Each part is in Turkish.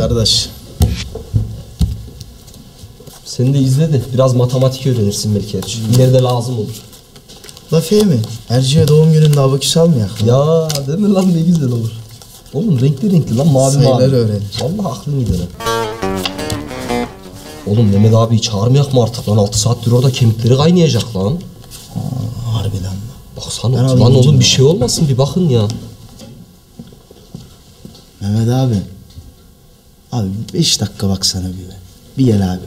kardeş. Sen de izle de biraz matematik öğrenirsin belki Erçi. İleride lazım olur. La Fehmi, Erciye doğum gününde abaküs almayak mı? Ya değil mi lan ne güzel olur. Oğlum renkli renkli lan mavi Sayıları mavi. öğrenir. Vallahi aklım gider ha. Oğlum Mehmet abiyi çağırmayak mı artık lan? 6 saattir orada kemikleri kaynayacak lan. Harbiden lan. Baksana Ben lan alayım oğlum bir şey olmasın bir bakın ya. Mehmet abi. Abi beş dakika baksana bir be. Bir gel abi.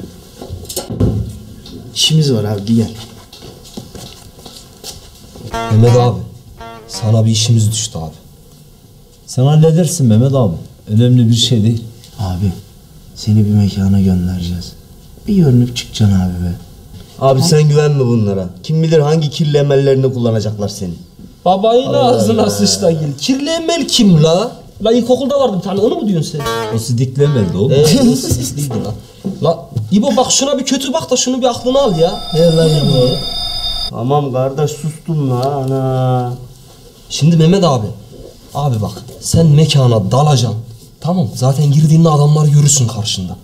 İşimiz var abi bir gel. Mehmet abi sana bir işimiz düştü abi. Sen halledersin Mehmet abi. Önemli bir şey değil. Abi seni bir mekana göndereceğiz. Bir görünüp çıkacaksın abi be. Abi sen güvenme bunlara. Kim bilir hangi kirli emellerini kullanacaklar seni. Babayın ağzına sıçta gel. Kirli emel kim la? La ilkokulda vardı bir tane onu mu diyorsun sen? O sidiklemedi oğlum. Eee değildi la. La İbo bak şuna bir kötü bak da şunu bir aklına al ya. Ne lan İbo? Tamam kardeş sustum la ana. Şimdi Mehmet abi. Abi bak sen mekana dalacaksın. Tamam zaten girdiğinde adamlar görürsün karşında.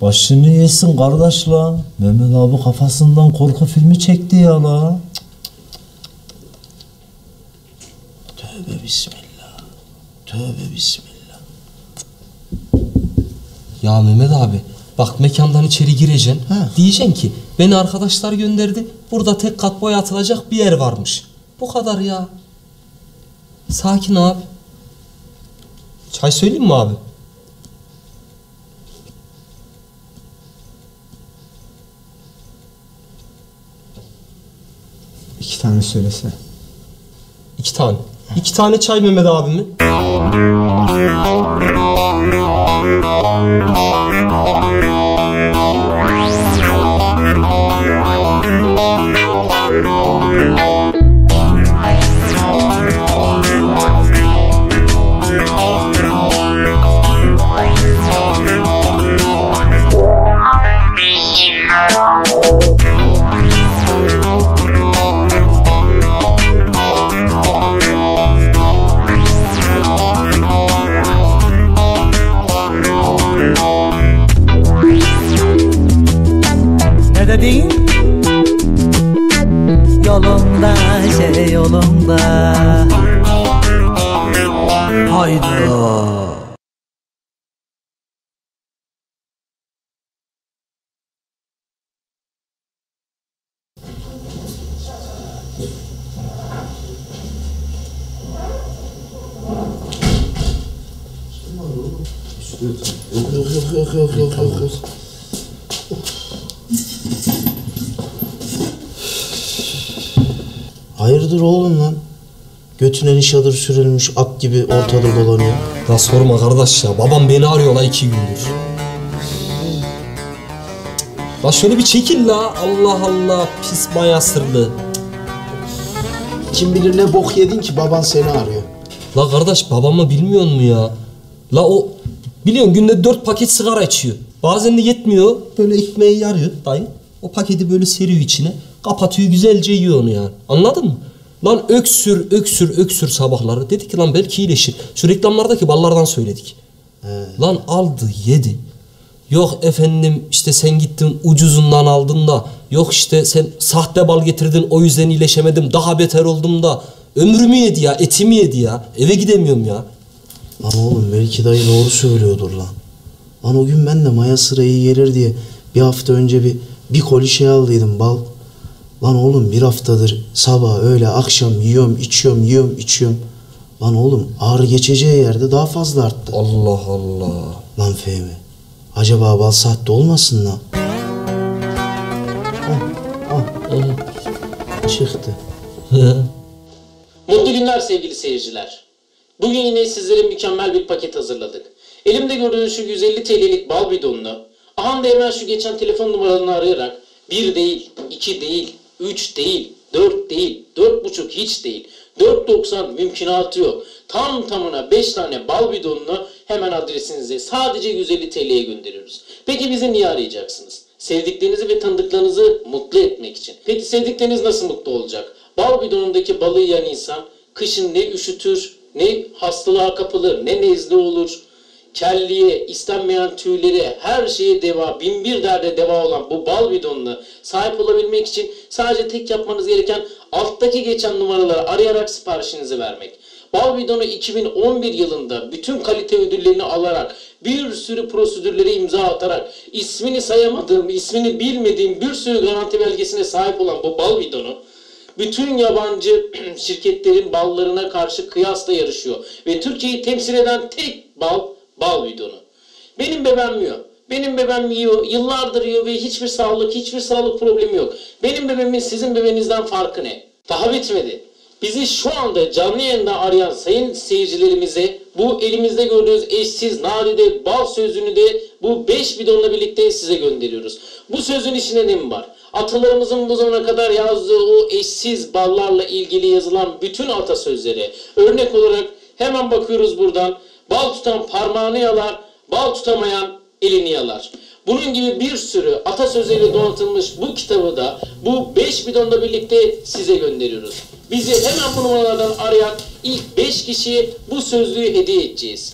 Başını yesin kardeş la. Mehmet abi kafasından korku filmi çekti ya la. Tövbe bismillah. Tövbe bismillah. Ya Mehmet abi bak mekandan içeri gireceksin. Ha. Diyeceksin ki beni arkadaşlar gönderdi. Burada tek kat boya atılacak bir yer varmış. Bu kadar ya. Sakin abi. Çay söyleyeyim mi abi? Tane söylese. İki tane. İki tane çay Mehmet abimi. Ne Yok yok yok yok yok yok yok yok. Hayırdır oğlum lan? Götüne nişadır sürülmüş at gibi ortada dolanıyor. Ya sorma kardeş ya. Babam beni arıyor la iki gündür. La şöyle bir çekil la. Allah Allah. Pis maya sırlı. Kim bilir ne bok yedin ki baban seni arıyor. La kardeş babamı bilmiyor mu ya? La o biliyorsun günde dört paket sigara içiyor. Bazen de yetmiyor. Böyle ekmeği yarıyor dayı. O paketi böyle seriyor içine. Kapatıyor güzelce yiyor onu yani. Anladın mı? Lan öksür öksür öksür sabahları. Dedik ki lan belki iyileşir. Şu reklamlardaki ballardan söyledik. Lan aldı yedi. Yok efendim işte sen gittin ucuzundan aldın da. Yok işte sen sahte bal getirdin o yüzden iyileşemedim. Daha beter oldum da. Ömrümü yedi ya etimi yedi ya. Eve gidemiyorum ya. Lan oğlum belki dayı doğru söylüyordur lan. Lan o gün ben de maya sırayı gelir diye bir hafta önce bir bir koli şey aldıydım bal. Lan oğlum bir haftadır sabah öyle akşam yiyorum içiyorum yiyorum içiyorum. Lan oğlum ağrı geçeceği yerde daha fazla arttı. Allah Allah. Lan Fehmi. Acaba bal sahte olmasın lan? Ah, ah. Çıktı. Mutlu günler sevgili seyirciler. Bugün yine sizlere mükemmel bir paket hazırladık. Elimde gördüğünüz şu 150 TL'lik bal bidonunu, aha da hemen şu geçen telefon numaralarını arayarak 1 değil, 2 değil, 3 değil, 4 değil, 4,5 hiç değil, 4.90 mümkünatı yok. Tam tamına 5 tane bal bidonunu hemen adresinize sadece 150 TL'ye gönderiyoruz. Peki bizi niye arayacaksınız? Sevdiklerinizi ve tanıdıklarınızı mutlu etmek için. Peki sevdikleriniz nasıl mutlu olacak? Bal bidonundaki balı yiyen insan kışın ne üşütür, ne hastalığa kapılır, ne nezle olur. Kelliye, istenmeyen tüylere, her şeye deva, bin bir derde deva olan bu bal bidonuna sahip olabilmek için sadece tek yapmanız gereken alttaki geçen numaraları arayarak siparişinizi vermek. Bal bidonu 2011 yılında bütün kalite ödüllerini alarak bir sürü prosedürlere imza atarak ismini sayamadığım, ismini bilmediğim bir sürü garanti belgesine sahip olan bu bal bidonu bütün yabancı şirketlerin ballarına karşı kıyasla yarışıyor. Ve Türkiye'yi temsil eden tek bal, bal bidonu. Benim bebem yiyor. Benim bebem yiyor, yıllardır yiyor ve hiçbir sağlık, hiçbir sağlık problemi yok. Benim bebemin sizin bebenizden farkı ne? Daha bitmedi. Bizi şu anda canlı yayında arayan sayın seyircilerimize bu elimizde gördüğünüz eşsiz, nadide, bal sözünü de bu 5 bidonla birlikte size gönderiyoruz. Bu sözün içinde ne mi var? Atalarımızın bu zamana kadar yazdığı o eşsiz ballarla ilgili yazılan bütün atasözleri örnek olarak hemen bakıyoruz buradan. Bal tutan parmağını yalar, bal tutamayan elini yalar. Bunun gibi bir sürü atasözleriyle donatılmış bu kitabı da bu 5 bidonla birlikte size gönderiyoruz. Bizi hemen bu numaralardan arayan ilk 5 kişiye bu sözlüğü hediye edeceğiz.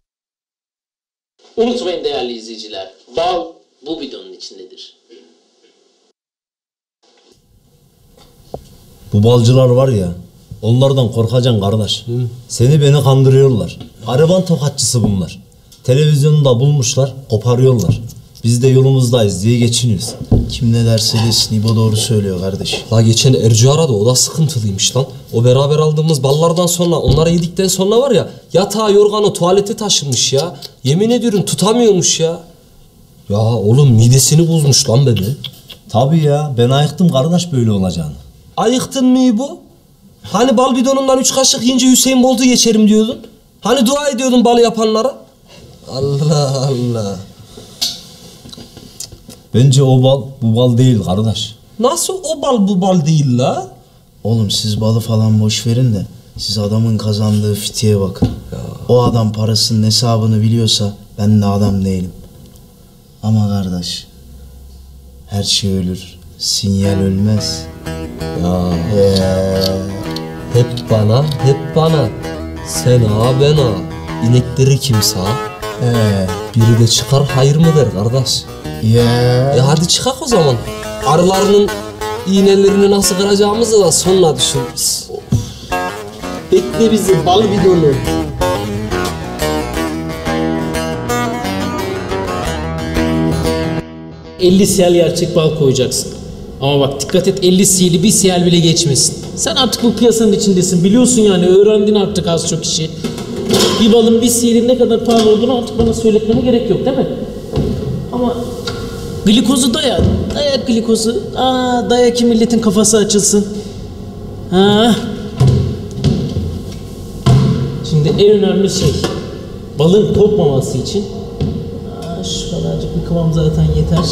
Unutmayın değerli izleyiciler, bal bu bidonun içindedir. Bu balcılar var ya, onlardan korkacaksın kardeş. Seni beni kandırıyorlar. Araban tokatçısı bunlar. Televizyonda bulmuşlar, koparıyorlar. Biz de yolumuzdayız diye geçiniyoruz. Kim ne derse desin İbo doğru söylüyor kardeş. La geçen Ercü aradı o da sıkıntılıymış lan. O beraber aldığımız ballardan sonra onları yedikten sonra var ya yatağı yorganı tuvalete taşınmış ya. Yemin ediyorum tutamıyormuş ya. Ya oğlum midesini bozmuş lan beni. Tabii ya, ben ayıktım kardeş böyle olacağını. Ayıktın mı bu? Hani bal bidonundan üç kaşık yiyince Hüseyin Bolt'u geçerim diyordun. Hani dua ediyordun balı yapanlara. Allah Allah. Bence o bal, bu bal değil kardeş. Nasıl o bal bu bal değil la? Oğlum siz balı falan boş verin de siz adamın kazandığı fitiye bakın. O adam parasının hesabını biliyorsa ben de adam değilim. Ama kardeş her şey ölür. Sinyal ölmez. Ya. Hep bana, hep bana. Sen ağa ben ağa. İnekleri kim sağ? Ee, Biri de çıkar hayır mı der kardeş. ya. E hadi çıkak o zaman. Arılarının iğnelerini nasıl kıracağımızı da sonra düşünürüz. Bekle bizi bal bidonu. ...50 siyal gerçek bal koyacaksın. Ama bak dikkat et 50 siyeli bir siyal bile geçmesin. Sen artık bu piyasanın içindesin. Biliyorsun yani öğrendin artık az çok işi. Bir balın bir siyelin ne kadar pahalı olduğunu artık bana söyletmene gerek yok değil mi? Ama glikozu daya. Daya glikozu. Aa, daya ki milletin kafası açılsın. Ha. Şimdi en önemli şey balın kopmaması için Aa, şu kadarcık bir kıvam zaten yeter.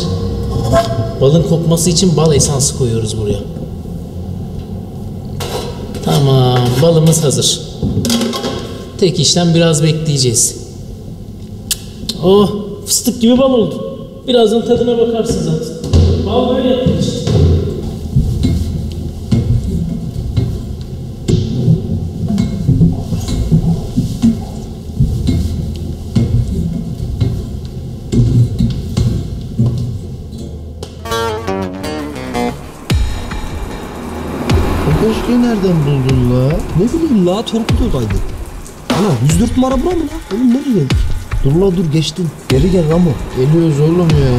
Balın kokması için bal esansı koyuyoruz buraya. Tamam, balımız hazır. Tek işlem biraz bekleyeceğiz. Oh, fıstık gibi bal oldu. Birazdan tadına bakarsın zaten. Bal böyle yapılır Ne bileyim la torpidodaydı. Ana 104 numara bura mı la? Oğlum nereye geldik? Dur la dur geçtin. Geri gel Ramo. Geliyoruz oğlum ya.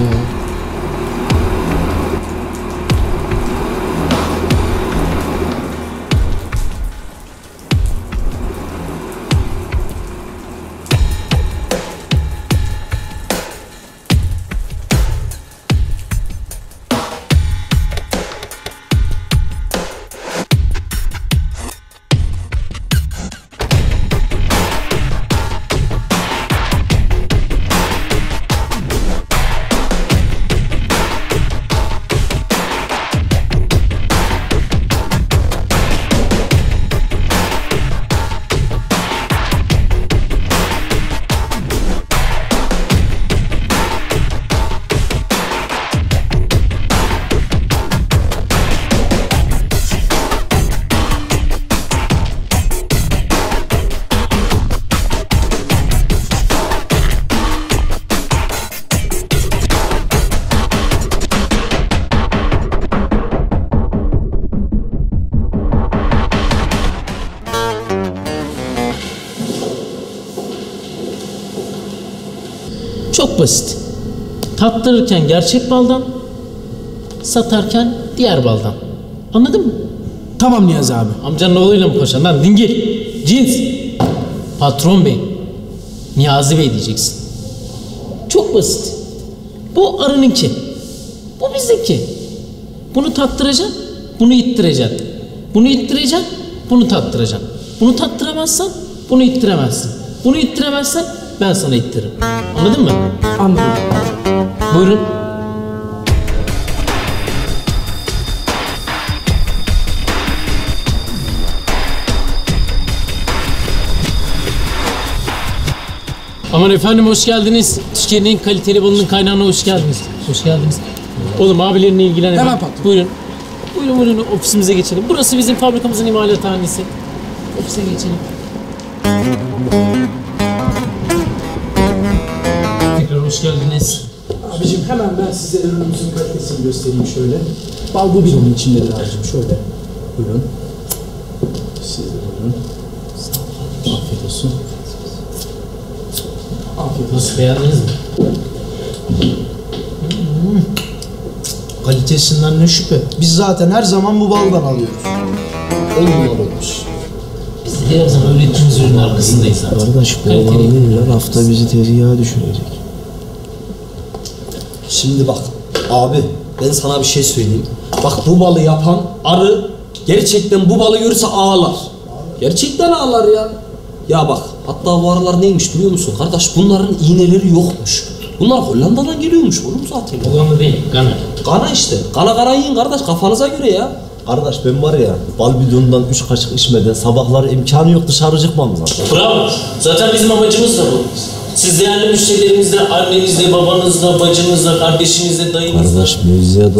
Çok basit. Tattırırken gerçek baldan, satarken diğer baldan. Anladın mı? Tamam Niyazi abi. Amcanın oğluyla mı koşan lan dingil? Cins. Patron bey. Niyazi bey diyeceksin. Çok basit. Bu arınınki. Bu bizdeki. Bunu tattıracaksın, bunu ittireceksin. Bunu ittireceksin, bunu tattıracaksın. Bunu tattıramazsan bunu ittiremezsin. Bunu ittiremezsen ben sana ittiririm. Anladın mı? Anladım. Buyurun. Aman efendim hoş geldiniz. Türkiye'nin en kaliteli balının kaynağına hoş geldiniz. Hoş geldiniz. Oğlum abilerine ilgilen. Hemen patron. Buyurun. Buyurun buyurun ofisimize geçelim. Burası bizim fabrikamızın imalathanesi. Ofise geçelim. Geldiniz. Abicim hemen ben size ürünümüzün kalitesini göstereyim şöyle. Bal bu bir onun içindedir abicim şöyle. Buyurun. Siz de buyurun. Afiyet olsun. Afiyet olsun. Nasıl beğendiniz mi? Kalitesinden ne şüphe. Biz zaten her zaman bu baldan alıyoruz. On numara olmuş. Biz de her zaman ürettiğimiz ürünün arkasındayız zaten. Kardeş bu olan değil lan hafta bizi tezgaha düşürecek. Şimdi bak abi ben sana bir şey söyleyeyim. Bak bu balı yapan arı gerçekten bu balı görürse ağlar. Gerçekten ağlar ya. Ya bak hatta bu arılar neymiş biliyor musun kardeş bunların iğneleri yokmuş. Bunlar Hollanda'dan geliyormuş oğlum zaten. Olanı değil, Gana. Kana işte. Kana kana yiyin kardeş kafanıza göre ya. Kardeş ben var ya bal bidonundan 3 kaşık içmeden sabahları imkanı yok dışarı çıkmam zaten. Bravo. Zaten bizim amacımız da bu. Siz değerli müşterilerimizle, annenizle, babanızla, bacınızla, kardeşinizle, dayınızla... Kardeş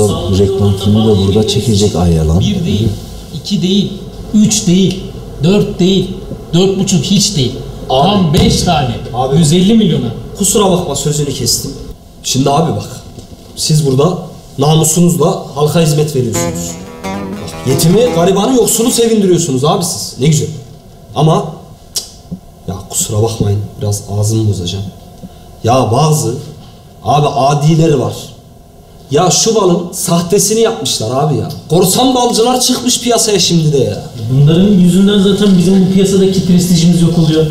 sağlıklı reklam filmi de burada çekecek ay lan. Bir değil, iki değil, üç değil, dört değil, dört buçuk hiç değil. Abi. Tam beş tane. Abi. 150 milyona. Kusura bakma sözünü kestim. Şimdi abi bak. Siz burada namusunuzla halka hizmet veriyorsunuz. Bak, yetimi, garibanı, yoksulu sevindiriyorsunuz abi siz. Ne güzel. Ama kusura bakmayın biraz ağzımı bozacağım. Ya bazı abi adileri var. Ya şu balın sahtesini yapmışlar abi ya. Korsan balcılar çıkmış piyasaya şimdi de ya. Bunların yüzünden zaten bizim bu piyasadaki prestijimiz yok oluyor.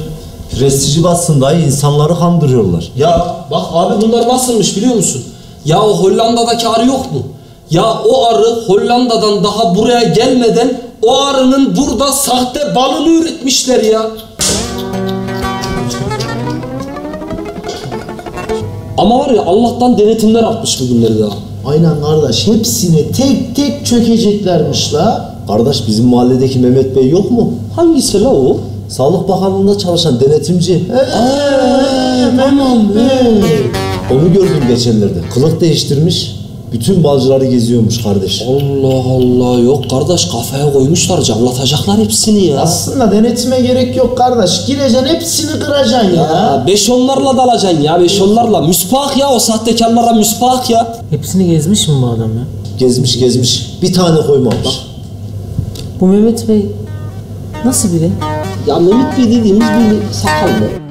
Prestiji bassın dayı insanları kandırıyorlar. Ya bak abi bunlar nasılmış biliyor musun? Ya o Hollanda'daki arı yok mu? Ya o arı Hollanda'dan daha buraya gelmeden o arının burada sahte balını üretmişler ya. Ama var ya Allah'tan denetimler artmış bugünleri daha. Aynen kardeş hepsini tek tek çökeceklermiş la. Kardeş bizim mahalledeki Mehmet Bey yok mu? Hangisi la o? Sağlık Bakanlığı'nda çalışan denetimci. Eee tamam Onu gördüm geçenlerde. Kılık değiştirmiş. Bütün balcıları geziyormuş kardeş. Allah Allah yok kardeş kafaya koymuşlar camlatacaklar hepsini ya. Aslında denetime gerek yok kardeş. Gireceksin hepsini kıracaksın ya. Ya beş onlarla dalacaksın ya beş onlarla. Müspak ya o sahtekarlara müspak ya. Hepsini gezmiş mi bu adam ya? Gezmiş gezmiş. Bir tane koymamış. Bu Mehmet Bey nasıl biri? Ya Mehmet Bey dediğimiz bir sakallı.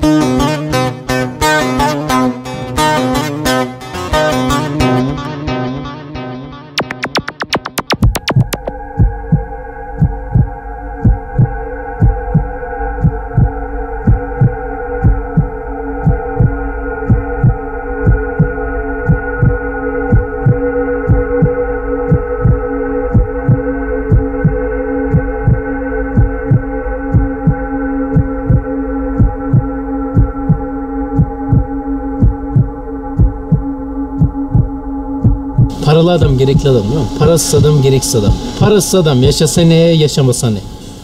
Paralı adam gerekli adam değil mi? Parasız adam gereksiz adam. Parasız adam yaşasa ne yaşamasa ne.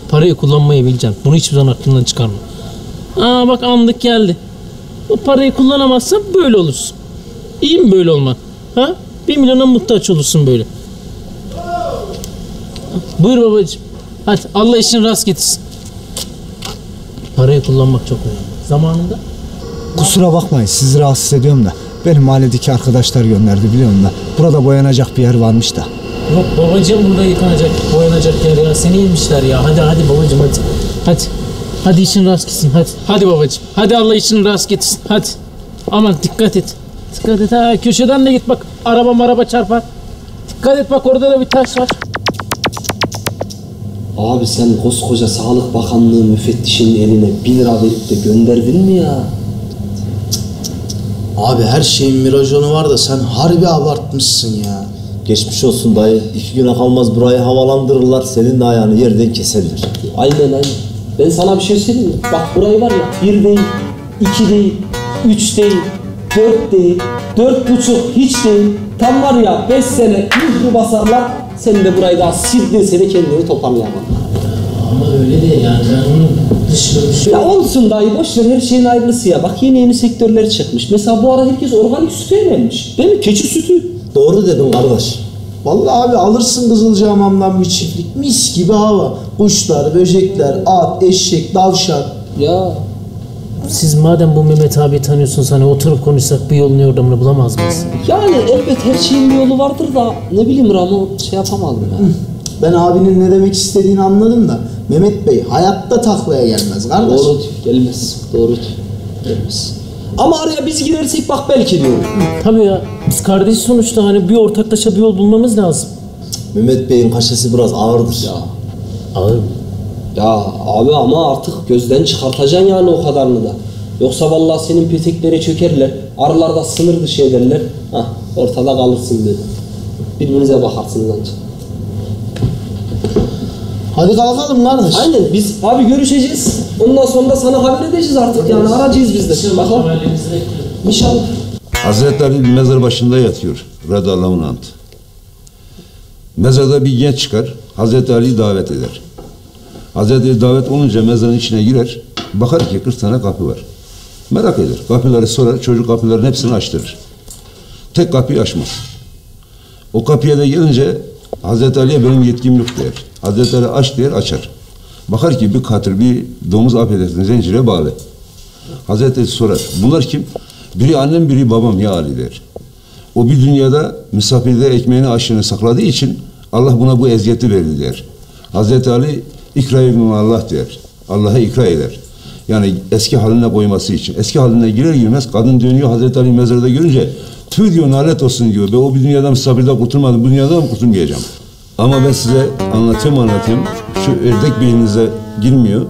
Parayı kullanmayı bileceksin. Bunu hiçbir zaman aklından çıkarma. Aa bak anlık geldi. O parayı kullanamazsan böyle olursun. İyi mi böyle olman? Ha? Bir milyona muhtaç olursun böyle. Buyur babacığım. Hadi Allah işin rast getirsin. Parayı kullanmak çok önemli. Zamanında Kusura bakmayın sizi rahatsız ediyorum da. Benim mahalledeki arkadaşlar gönderdi biliyor musun? da. Burada boyanacak bir yer varmış da. Yok babacığım burada yıkanacak, boyanacak yer ya. Seni yemişler ya. Hadi hadi babacığım hadi. Hadi. Hadi işin rast gitsin hadi. Hadi babacığım. Hadi Allah işini rast getirsin. Hadi. Aman dikkat et. Dikkat et ha köşeden de git bak araba maraba çarpar. Dikkat et bak orada da bir taş var. Abi sen koskoca Sağlık Bakanlığı müfettişinin eline 1 lira verip de gönderdin mi ya? Abi her şeyin bir raconu var da sen harbi abartmışsın ya. Geçmiş olsun dayı. İki güne kalmaz burayı havalandırırlar. Senin de ayağını yerden keserler. Aynen aynen. Ben sana bir şey söyleyeyim mi? Bak burayı var ya bir değil, iki değil, üç değil, dört değil, dört buçuk hiç değil. Tam var ya beş sene mührü basarlar. Sen de burayı daha sildin seni kendini toparlayamam. Ama öyle de yani ben onun şey Ya olsun dayı boş ver her şeyin hayırlısı ya. Bak yeni yeni sektörler çıkmış. Mesela bu ara herkes organik sütü yönelmiş. Değil mi? Keçi sütü. Doğru dedin kardeş. Vallahi abi alırsın Kızılcahamam'dan bir çiftlik. Mis gibi hava. Kuşlar, böcekler, at, eşek, davşan. Ya Siz madem bu Mehmet abi tanıyorsunuz hani oturup konuşsak bir yolunu yordamını bulamaz mıyız? yani elbet her şeyin bir yolu vardır da ne bileyim Ramo şey yapamadım ya. Ben abinin ne demek istediğini anladım da Mehmet Bey hayatta taklaya gelmez kardeş. Doğru gelmez. Doğru gelmez. Ama araya biz girersek bak belki diyorum. Tabii ya biz kardeş sonuçta hani bir ortaklaşa bir yol bulmamız lazım. Mehmet Bey'in kaşesi biraz ağırdır. Ya. Ağır mı? Ya abi ama artık gözden çıkartacaksın yani o kadarını da. Yoksa vallahi senin peteklere çökerler. Arılar da sınır dışı ederler. Hah ortada kalırsın dedi. Birbirinize bakarsınız ancak. Hadi kalkalım kardeş. Aynen biz abi görüşeceğiz. Ondan sonra da sana haber edeceğiz artık yani aracıyız biz de. Bakalım. İnşallah. Hazreti Ali bir mezar başında yatıyor. Radallahu anh. Mezarda bir genç çıkar. Hazreti Ali'yi davet eder. Hazreti Ali davet olunca mezarın içine girer. Bakar ki 40 tane kapı var. Merak eder. Kapıları sorar. Çocuk kapıların hepsini açtırır. Tek kapıyı açmaz. O kapıya da gelince Hazreti Ali'ye benim yetkim yok der. Hazreti Ali aç der açar. Bakar ki bir katır bir domuz affedersin zincire bağlı. Hazreti Ali sorar. Bunlar kim? Biri annem biri babam ya Ali der. O bir dünyada misafirde ekmeğini aşını sakladığı için Allah buna bu eziyeti verdi der. Hazreti Ali ikra Allah der. Allah'a ikra eder. Yani eski haline koyması için. Eski haline girer girmez kadın dönüyor Hazreti Ali mezarda görünce tüh diyor nalet olsun diyor. Ben o bir dünyada misafirde kurtulmadım. Bu dünyada mı kurtulmayacağım? Ama ben size anlatayım anlatayım. Şu ördek beyninize girmiyor.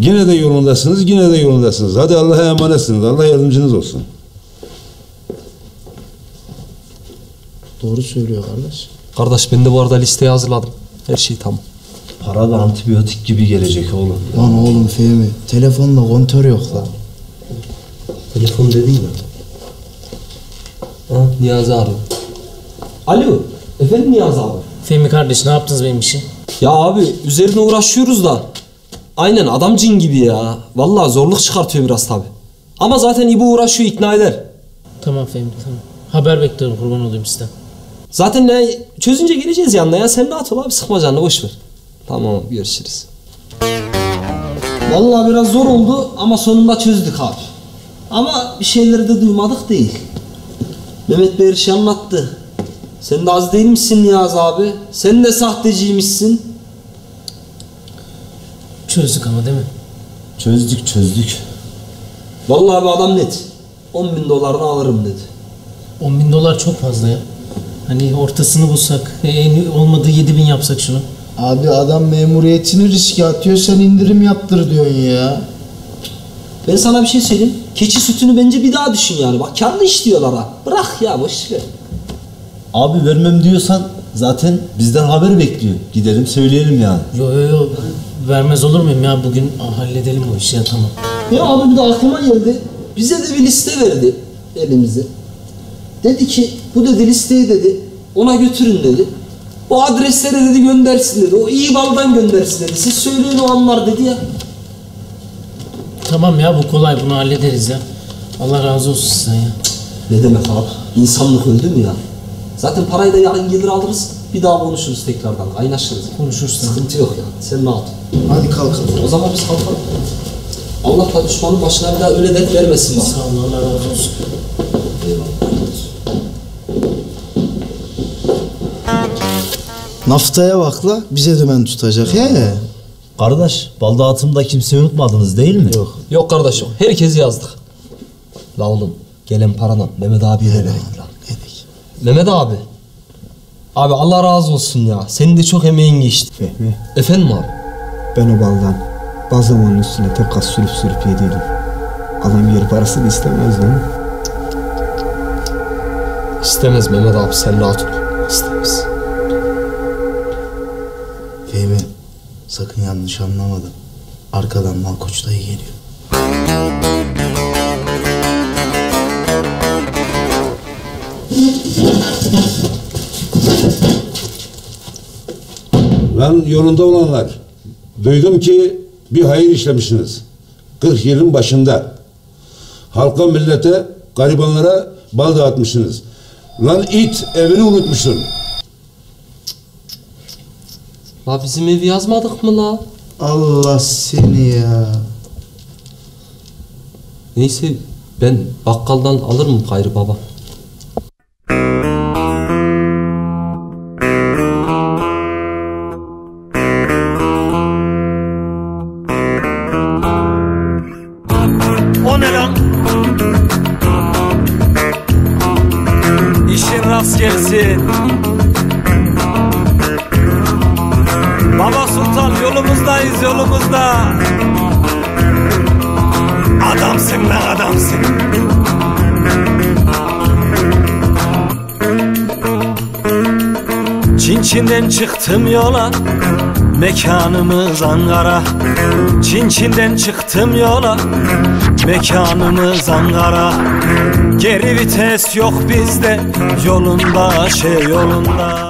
Yine de yolundasınız, yine de yolundasınız. Hadi Allah'a emanetsiniz. Allah yardımcınız olsun. Doğru söylüyor kardeş. Kardeş ben de bu arada listeyi hazırladım. Her şey tamam. Para da antibiyotik gibi gelecek oğlum. Lan oğlum Fehmi telefonla kontör yok lan. Telefon dedin ya. Ha, Niyazi abi. Alo, efendim Niyazi abi. Fehmi kardeş ne yaptınız benim işi? Ya abi üzerine uğraşıyoruz da. Aynen adam cin gibi ya. Vallahi zorluk çıkartıyor biraz tabi. Ama zaten İbo uğraşıyor ikna eder. Tamam Fehmi tamam. Haber bekliyorum kurban olayım sizden. Zaten ne çözünce geleceğiz yanına ya. Sen rahat ol abi sıkma canını boş ver. Tamam görüşürüz. Vallahi biraz zor oldu ama sonunda çözdük abi. Ama bir şeyleri de duymadık değil. Mehmet Bey her şey anlattı. Sen de az değil misin Niyaz abi? Sen de sahteciymişsin. Çözdük ama değil mi? Çözdük çözdük. Vallahi bir adam net. 10 bin dolarını alırım dedi. 10 bin dolar çok fazla ya. Hani ortasını bulsak, en olmadığı 7 bin yapsak şunu. Abi adam memuriyetini riske atıyor sen indirim yaptır diyorsun ya. Ben sana bir şey söyleyeyim. Keçi sütünü bence bir daha düşün yani. Bak karlı iş diyorlar ha. Bırak ya boş ver. Abi vermem diyorsan zaten bizden haber bekliyor. Gidelim söyleyelim yani. Yo yo yo vermez olur muyum ya bugün halledelim o işi ya tamam. Ya abi bir de aklıma geldi. Bize de bir liste verdi elimize. Dedi ki bu dedi listeyi dedi ona götürün dedi. O adreslere dedi göndersin dedi. O iyi baldan göndersin dedi. Siz söyleyin o anlar dedi ya. Tamam ya bu kolay bunu hallederiz ya. Allah razı olsun sizden ya. Ne demek abi? İnsanlık öldü mü ya? Zaten parayı da yarın gelir alırız. Bir daha konuşuruz tekrardan. Kaynaşırız. Konuşuruz. Sıkıntı yok yani. Sen rahat ol. Hadi kalkalım. O zaman biz kalkalım. Allah da düşmanın başına bir daha öyle dert vermesin. Sağ olun Allah razı olsun. Naftaya bak la bize dümen tutacak he. Kardeş bal dağıtımda kimseyi unutmadınız değil mi? Yok. Yok kardeşim. Herkesi yazdık. La oğlum Gelen paradan Mehmet abiye de verek lan. Mehmet abi. Abi Allah razı olsun ya. Senin de çok emeğin geçti. Fehmi Efendim abi? ben o baldan bazlamanın üstüne tek kas sürüp sürüp yediydim. Adam geri parasını istemez mi? İstemez Mehmet abi sen rahat ol. İstemez. Sakın yanlış anlamadım. Arkadan Malkoç dayı geliyor. Lan yolunda olanlar. Duydum ki bir hayır işlemişsiniz. 40 yılın başında. Halka millete, garibanlara bal dağıtmışsınız. Lan it evini unutmuşsun. La bizim evi yazmadık mı la? Allah seni ya. Neyse ben bakkaldan alırım gayrı baba. Çıktım yola Mekanımız Ankara. Çin Çin'den çıktım yola Mekanımız Ankara. Geri vites yok bizde Yolunda şey yolunda